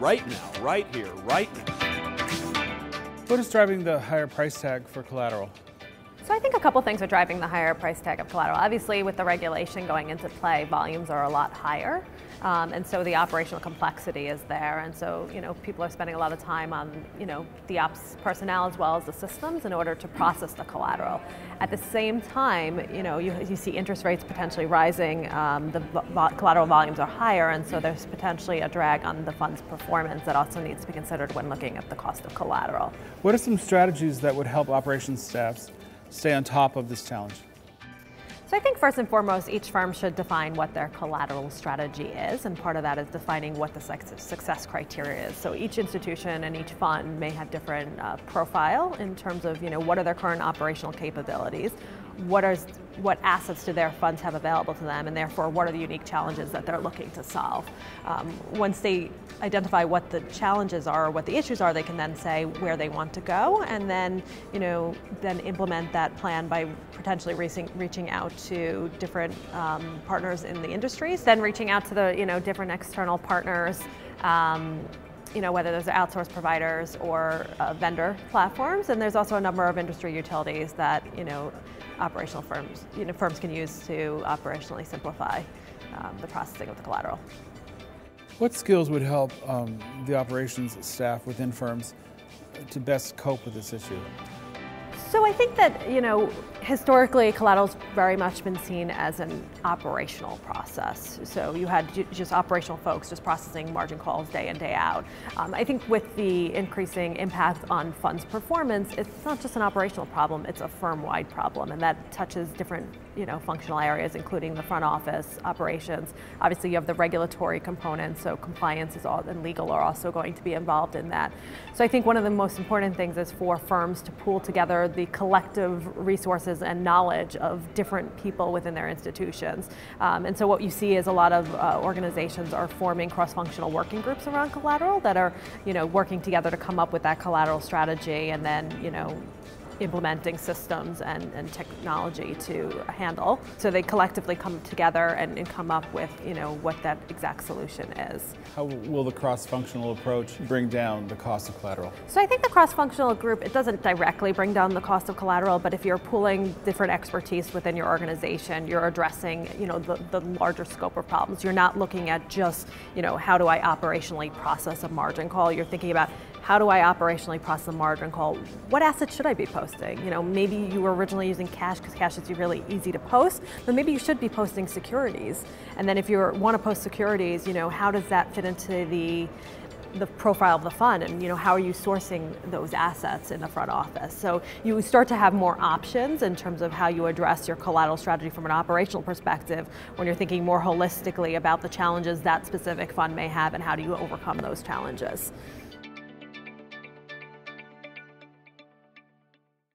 right now, right here, right now. What is driving the higher price tag for collateral? So I think a couple things are driving the higher price tag of collateral. Obviously, with the regulation going into play, volumes are a lot higher. Um, and so the operational complexity is there. And so, you know, people are spending a lot of time on, you know, the ops personnel as well as the systems in order to process the collateral. At the same time, you know, you, you see interest rates potentially rising, um, the vo collateral volumes are higher, and so there's potentially a drag on the fund's performance that also needs to be considered when looking at the cost of collateral. What are some strategies that would help operations staffs stay on top of this challenge? So I think first and foremost, each firm should define what their collateral strategy is, and part of that is defining what the success criteria is. So each institution and each fund may have different uh, profile in terms of, you know, what are their current operational capabilities, what are what assets do their funds have available to them, and therefore what are the unique challenges that they're looking to solve. Um, once they identify what the challenges are or what the issues are, they can then say where they want to go, and then you know then implement that plan by potentially reaching, reaching out to different um, partners in the industries, then reaching out to the you know different external partners. Um, you know, whether those are outsourced providers or uh, vendor platforms. And there's also a number of industry utilities that, you know, operational firms, you know, firms can use to operationally simplify um, the processing of the collateral. What skills would help um, the operations staff within firms to best cope with this issue? So I think that, you know, historically collateral's very much been seen as an operational process. So you had just operational folks just processing margin calls day in, day out. Um, I think with the increasing impact on funds performance, it's not just an operational problem, it's a firm-wide problem, and that touches different, you know, functional areas, including the front office, operations. Obviously you have the regulatory component, so compliance is all, and legal are also going to be involved in that. So I think one of the most important things is for firms to pool together the collective resources and knowledge of different people within their institutions. Um, and so what you see is a lot of uh, organizations are forming cross-functional working groups around collateral that are, you know, working together to come up with that collateral strategy and then, you know, implementing systems and, and technology to handle. So they collectively come together and, and, come up with you know what that exact solution is. How will the cross-functional approach bring down the cost of collateral? So I think the cross-functional group, it doesn't directly bring down the cost of collateral, but if you're pooling different expertise within your organization, you're addressing you know the, the larger scope of problems. You're not looking at just you know how do I operationally process a margin call. You're thinking about how do I operationally process a margin call? What assets should I be posting? You know, maybe you were originally using cash because cash is really easy to post, but maybe you should be posting securities. And then if you want to post securities, you know, how does that fit into the the profile of the fund and you know how are you sourcing those assets in the front office so you start to have more options in terms of how you address your collateral strategy from an operational perspective when you're thinking more holistically about the challenges that specific fund may have and how do you overcome those challenges